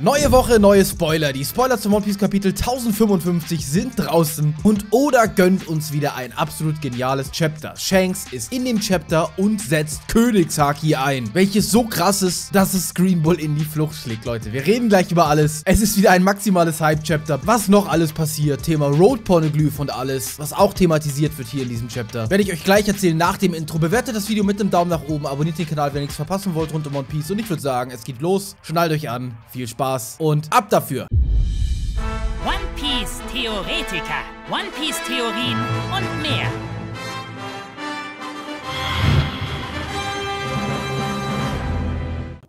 Neue Woche, neue Spoiler. Die Spoiler zum One Piece Kapitel 1055 sind draußen und Oda gönnt uns wieder ein absolut geniales Chapter. Shanks ist in dem Chapter und setzt Königshaki ein, welches so krass ist, dass es Green Bull in die Flucht schlägt, Leute. Wir reden gleich über alles. Es ist wieder ein maximales Hype-Chapter. Was noch alles passiert, Thema Road Pornoglyph und alles, was auch thematisiert wird hier in diesem Chapter, werde ich euch gleich erzählen nach dem Intro. Bewertet das Video mit einem Daumen nach oben, abonniert den Kanal, wenn ihr nichts verpassen wollt rund um One Piece und ich würde sagen, es geht los. Schnallt euch an. Viel Spaß. Spaß und ab dafür. One Piece Theoretiker, One Piece Theorien und mehr.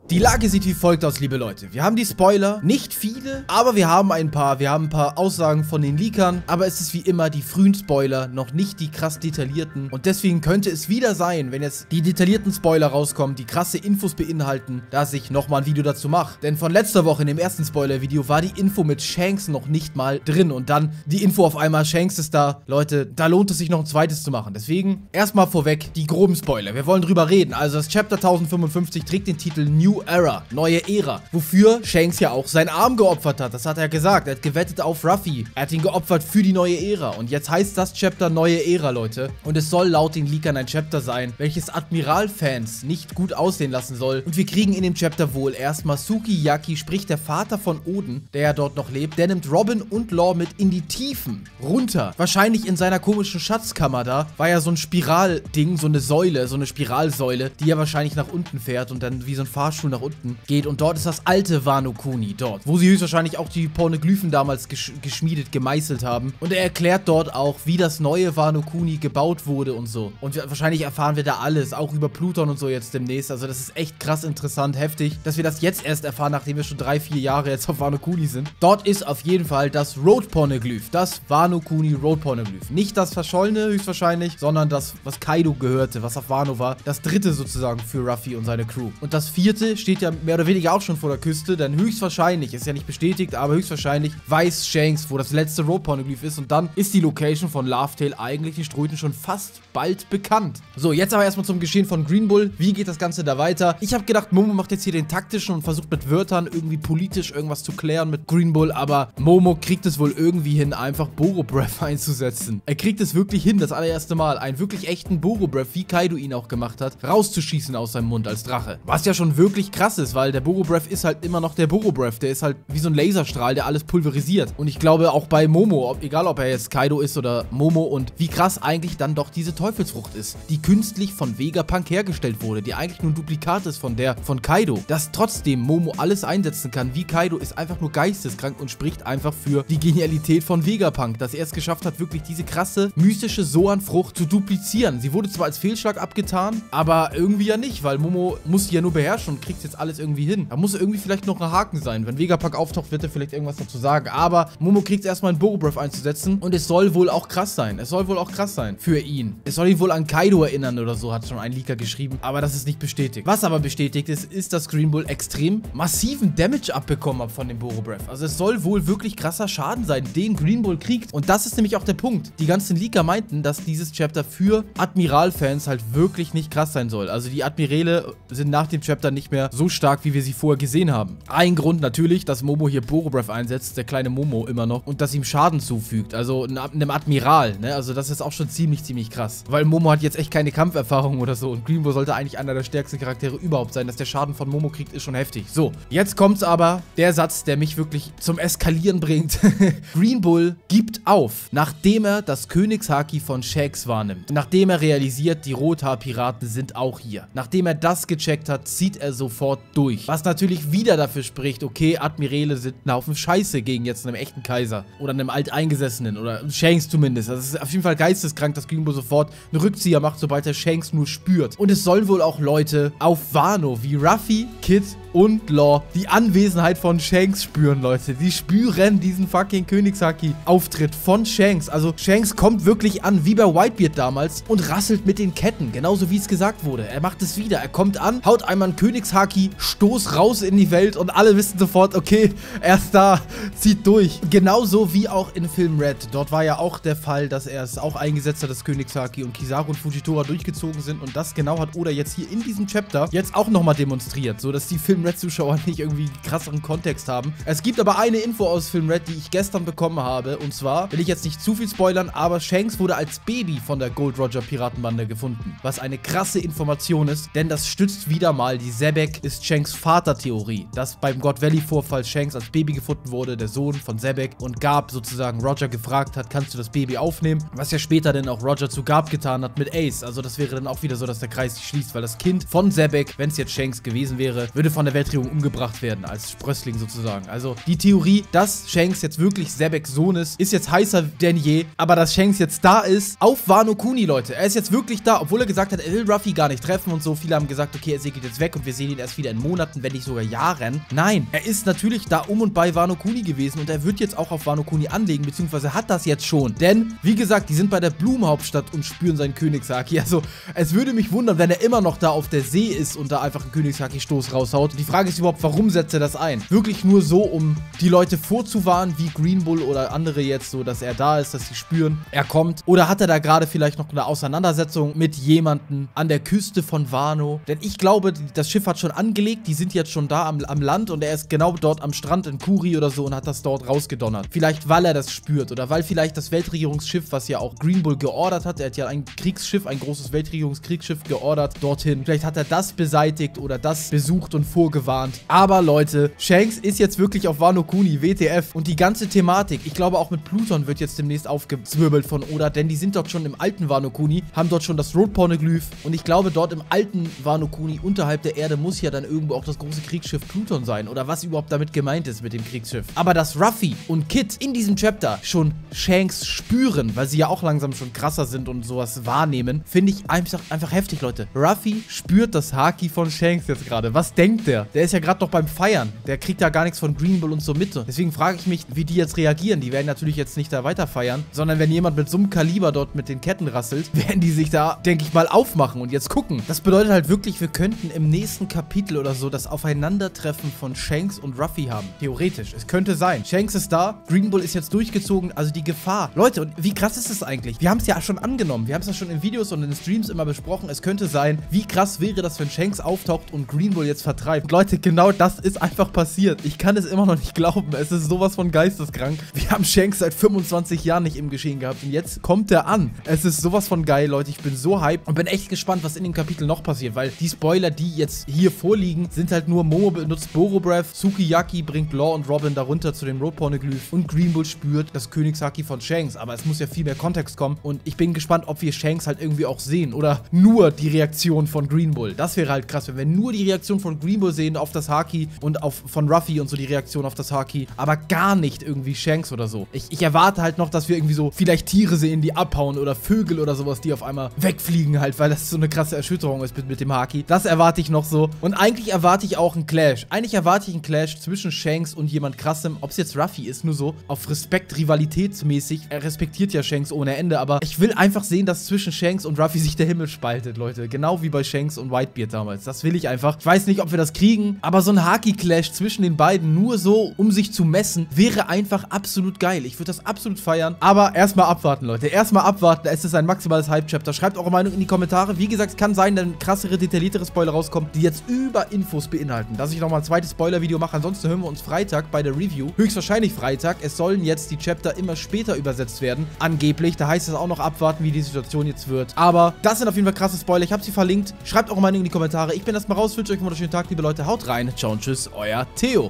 Die Lage sieht wie folgt aus, liebe Leute. Wir haben die Spoiler, nicht viele, aber wir haben ein paar. Wir haben ein paar Aussagen von den Leakern, aber es ist wie immer die frühen Spoiler, noch nicht die krass detaillierten. Und deswegen könnte es wieder sein, wenn jetzt die detaillierten Spoiler rauskommen, die krasse Infos beinhalten, dass ich nochmal ein Video dazu mache. Denn von letzter Woche in dem ersten Spoiler-Video war die Info mit Shanks noch nicht mal drin. Und dann die Info auf einmal, Shanks ist da. Leute, da lohnt es sich noch ein zweites zu machen. Deswegen erstmal vorweg die groben Spoiler. Wir wollen drüber reden. Also das Chapter 1055 trägt den Titel New Era, neue Ära, wofür Shanks ja auch seinen Arm geopfert hat. Das hat er gesagt. Er hat gewettet auf Ruffy. Er hat ihn geopfert für die neue Ära. Und jetzt heißt das Chapter neue Ära, Leute. Und es soll laut den Leakern ein Chapter sein, welches Admiral-Fans nicht gut aussehen lassen soll. Und wir kriegen in dem Chapter wohl erstmal Sukiyaki, sprich der Vater von Oden, der ja dort noch lebt. Der nimmt Robin und Law mit in die Tiefen. Runter. Wahrscheinlich in seiner komischen Schatzkammer da. War ja so ein Spiralding, so eine Säule, so eine Spiralsäule, die ja wahrscheinlich nach unten fährt und dann wie so ein Fahrstuhl nach unten geht. Und dort ist das alte Wano Kuni dort, wo sie höchstwahrscheinlich auch die Pornoglyphen damals gesch geschmiedet, gemeißelt haben. Und er erklärt dort auch, wie das neue Wano Kuni gebaut wurde und so. Und wahrscheinlich erfahren wir da alles, auch über Pluton und so jetzt demnächst. Also das ist echt krass interessant, heftig, dass wir das jetzt erst erfahren, nachdem wir schon drei, vier Jahre jetzt auf Wano Kuni sind. Dort ist auf jeden Fall das Road Pornoglyph, das Wano Kuni Road Pornoglyph. Nicht das verschollene höchstwahrscheinlich, sondern das, was Kaido gehörte, was auf Wano war. Das dritte sozusagen für Ruffy und seine Crew. Und das vierte steht ja mehr oder weniger auch schon vor der Küste, denn höchstwahrscheinlich, ist ja nicht bestätigt, aber höchstwahrscheinlich weiß Shanks, wo das letzte Road Pornoglyph ist und dann ist die Location von Laughtail eigentlich den Ströten schon fast bald bekannt. So, jetzt aber erstmal zum Geschehen von Green Bull. Wie geht das Ganze da weiter? Ich habe gedacht, Momo macht jetzt hier den taktischen und versucht mit Wörtern irgendwie politisch irgendwas zu klären mit Green Bull, aber Momo kriegt es wohl irgendwie hin, einfach Boro Breath einzusetzen. Er kriegt es wirklich hin, das allererste Mal, einen wirklich echten Boro Breath, wie Kaido ihn auch gemacht hat, rauszuschießen aus seinem Mund als Drache. Was ja schon wirklich krass ist, weil der Boro Breath ist halt immer noch der Boro Breath. Der ist halt wie so ein Laserstrahl, der alles pulverisiert. Und ich glaube auch bei Momo, ob, egal ob er jetzt Kaido ist oder Momo und wie krass eigentlich dann doch diese Teufelsfrucht ist, die künstlich von Vegapunk hergestellt wurde, die eigentlich nur ein Duplikat ist von der von Kaido. Dass trotzdem Momo alles einsetzen kann wie Kaido, ist einfach nur geisteskrank und spricht einfach für die Genialität von Vegapunk, dass er es geschafft hat, wirklich diese krasse, mystische Soan-Frucht zu duplizieren. Sie wurde zwar als Fehlschlag abgetan, aber irgendwie ja nicht, weil Momo muss sie ja nur beherrschen und kriegt jetzt alles irgendwie hin. Da muss irgendwie vielleicht noch ein Haken sein. Wenn Vegapunk auftaucht, wird er vielleicht irgendwas dazu sagen. Aber Momo kriegt erstmal einen Borobreath einzusetzen und es soll wohl auch krass sein. Es soll wohl auch krass sein für ihn. Es soll ihn wohl an Kaido erinnern oder so, hat schon ein Leaker geschrieben. Aber das ist nicht bestätigt. Was aber bestätigt ist, ist, dass Green Bull extrem massiven Damage abbekommen hat von dem Borobreath. Also es soll wohl wirklich krasser Schaden sein, den Green Bull kriegt. Und das ist nämlich auch der Punkt. Die ganzen Leaker meinten, dass dieses Chapter für Admiral-Fans halt wirklich nicht krass sein soll. Also die Admirale sind nach dem Chapter nicht mehr so stark, wie wir sie vorher gesehen haben. Ein Grund natürlich, dass Momo hier Borobreath einsetzt, der kleine Momo immer noch, und dass ihm Schaden zufügt. Also einem Admiral, ne? Also das ist auch schon ziemlich, ziemlich krass. Weil Momo hat jetzt echt keine Kampferfahrung oder so und Green Bull sollte eigentlich einer der stärksten Charaktere überhaupt sein. Dass der Schaden von Momo kriegt, ist schon heftig. So, jetzt kommt's aber, der Satz, der mich wirklich zum Eskalieren bringt. Green Bull gibt auf, nachdem er das Königshaki von Shanks wahrnimmt. Nachdem er realisiert, die Rothaar-Piraten sind auch hier. Nachdem er das gecheckt hat, zieht er sofort durch. Was natürlich wieder dafür spricht, okay, Admirale sind ein Haufen Scheiße gegen jetzt einem echten Kaiser. Oder einem Alteingesessenen. Oder Shanks zumindest. Es ist auf jeden Fall geisteskrank, dass Bull sofort einen Rückzieher macht, sobald er Shanks nur spürt. Und es sollen wohl auch Leute auf Wano wie Ruffy, Kid und Law die Anwesenheit von Shanks spüren, Leute. Die spüren diesen fucking Königshaki-Auftritt von Shanks. Also Shanks kommt wirklich an, wie bei Whitebeard damals, und rasselt mit den Ketten. Genauso wie es gesagt wurde. Er macht es wieder. Er kommt an, haut einmal einen Königshaki Haki, Stoß raus in die Welt und alle wissen sofort, okay, er ist da, zieht durch. Genauso wie auch in Film Red. Dort war ja auch der Fall, dass er es auch eingesetzt hat, dass Königshaki und Kizaru und Fujitora durchgezogen sind und das genau hat Oda jetzt hier in diesem Chapter jetzt auch nochmal demonstriert, so dass die Film Red Zuschauer nicht irgendwie krasseren Kontext haben. Es gibt aber eine Info aus Film Red, die ich gestern bekommen habe und zwar will ich jetzt nicht zu viel spoilern, aber Shanks wurde als Baby von der Gold Roger Piratenbande gefunden, was eine krasse Information ist, denn das stützt wieder mal die Zebek ist Shanks Vater-Theorie, dass beim God Valley-Vorfall Shanks als Baby gefunden wurde, der Sohn von Zebek und Gab sozusagen Roger gefragt hat, kannst du das Baby aufnehmen, was ja später dann auch Roger zu Gab getan hat mit Ace, also das wäre dann auch wieder so, dass der Kreis sich schließt, weil das Kind von Zebek, wenn es jetzt Shanks gewesen wäre, würde von der Weltregierung umgebracht werden, als Sprössling sozusagen. Also die Theorie, dass Shanks jetzt wirklich Zebeks Sohn ist, ist jetzt heißer denn je, aber dass Shanks jetzt da ist, auf Wano Kuni, Leute. Er ist jetzt wirklich da, obwohl er gesagt hat, er will Ruffy gar nicht treffen und so. Viele haben gesagt, okay, er segelt jetzt weg und wir sehen ihn erst wieder in Monaten, wenn nicht sogar Jahren. Nein, er ist natürlich da um und bei Wano Kuni gewesen und er wird jetzt auch auf Wano Kuni anlegen, beziehungsweise hat das jetzt schon. Denn, wie gesagt, die sind bei der Blumenhauptstadt und spüren seinen Königshaki. Also, es würde mich wundern, wenn er immer noch da auf der See ist und da einfach einen Königshaki-Stoß raushaut. Die Frage ist überhaupt, warum setzt er das ein? Wirklich nur so, um die Leute vorzuwarnen, wie Green Bull oder andere jetzt, so dass er da ist, dass sie spüren, er kommt. Oder hat er da gerade vielleicht noch eine Auseinandersetzung mit jemandem an der Küste von Wano? Denn ich glaube, das Schiff hat schon angelegt, die sind jetzt schon da am, am Land und er ist genau dort am Strand in Kuri oder so und hat das dort rausgedonnert. Vielleicht, weil er das spürt oder weil vielleicht das Weltregierungsschiff, was ja auch Green Bull geordert hat, er hat ja ein Kriegsschiff, ein großes Weltregierungskriegsschiff geordert dorthin. Vielleicht hat er das beseitigt oder das besucht und vorgewarnt. Aber Leute, Shanks ist jetzt wirklich auf Wano Kuni, WTF. Und die ganze Thematik, ich glaube auch mit Pluton wird jetzt demnächst aufgezwirbelt von Oda, denn die sind dort schon im alten Wano Kuni, haben dort schon das Road Pornoglyph und ich glaube dort im alten Wano Kuni unterhalb der Erde muss ja dann irgendwo auch das große Kriegsschiff Pluton sein oder was überhaupt damit gemeint ist mit dem Kriegsschiff. Aber dass Ruffy und Kid in diesem Chapter schon Shanks spüren, weil sie ja auch langsam schon krasser sind und sowas wahrnehmen, finde ich einfach, einfach heftig, Leute. Ruffy spürt das Haki von Shanks jetzt gerade. Was denkt der? Der ist ja gerade noch beim Feiern. Der kriegt ja gar nichts von Green Bull und so mit. Deswegen frage ich mich, wie die jetzt reagieren. Die werden natürlich jetzt nicht da weiter feiern, sondern wenn jemand mit so einem Kaliber dort mit den Ketten rasselt, werden die sich da, denke ich mal, aufmachen und jetzt gucken. Das bedeutet halt wirklich, wir könnten im nächsten Kapitel oder so das Aufeinandertreffen von Shanks und Ruffy haben. Theoretisch. Es könnte sein. Shanks ist da, Green Bull ist jetzt durchgezogen, also die Gefahr. Leute, und wie krass ist es eigentlich? Wir haben es ja schon angenommen. Wir haben es ja schon in Videos und in Streams immer besprochen. Es könnte sein, wie krass wäre das, wenn Shanks auftaucht und Green Bull jetzt vertreibt. Und Leute, genau das ist einfach passiert. Ich kann es immer noch nicht glauben. Es ist sowas von geisteskrank. Wir haben Shanks seit 25 Jahren nicht im Geschehen gehabt und jetzt kommt er an. Es ist sowas von geil, Leute. Ich bin so hyped und bin echt gespannt, was in dem Kapitel noch passiert, weil die Spoiler, die jetzt hier vorliegen, sind halt nur Momo benutzt Borobreath, Sukiyaki bringt Law und Robin darunter zu dem Road Pornoglyph und Green Bull spürt das Königshaki von Shanks. Aber es muss ja viel mehr Kontext kommen und ich bin gespannt, ob wir Shanks halt irgendwie auch sehen oder nur die Reaktion von Green Bull. Das wäre halt krass, wenn wir nur die Reaktion von Green Bull sehen auf das Haki und auf von Ruffy und so die Reaktion auf das Haki, aber gar nicht irgendwie Shanks oder so. Ich, ich erwarte halt noch, dass wir irgendwie so vielleicht Tiere sehen, die abhauen oder Vögel oder sowas, die auf einmal wegfliegen halt, weil das so eine krasse Erschütterung ist mit, mit dem Haki. Das erwarte ich noch so. Und eigentlich erwarte ich auch einen Clash. Eigentlich erwarte ich einen Clash zwischen Shanks und jemand krassem. Ob es jetzt Ruffy ist, nur so auf Respekt, rivalitätsmäßig. Er respektiert ja Shanks ohne Ende, aber ich will einfach sehen, dass zwischen Shanks und Ruffy sich der Himmel spaltet, Leute. Genau wie bei Shanks und Whitebeard damals. Das will ich einfach. Ich weiß nicht, ob wir das kriegen, aber so ein Haki-Clash zwischen den beiden nur so, um sich zu messen, wäre einfach absolut geil. Ich würde das absolut feiern. Aber erstmal abwarten, Leute. Erstmal abwarten. Es ist ein maximales Hype-Chapter. Schreibt eure Meinung in die Kommentare. Wie gesagt, es kann sein, dass krassere, detailliertere Spoiler rauskommen, die jetzt über Infos beinhalten. Dass ich nochmal ein zweites Spoiler-Video mache. Ansonsten hören wir uns Freitag bei der Review. Höchstwahrscheinlich Freitag. Es sollen jetzt die Chapter immer später übersetzt werden. Angeblich. Da heißt es auch noch abwarten, wie die Situation jetzt wird. Aber das sind auf jeden Fall krasse Spoiler. Ich habe sie verlinkt. Schreibt eure Meinung in die Kommentare. Ich bin erstmal raus. Wünsche euch einen wunderschönen Tag, liebe Leute. Haut rein. Ciao und tschüss. Euer Theo.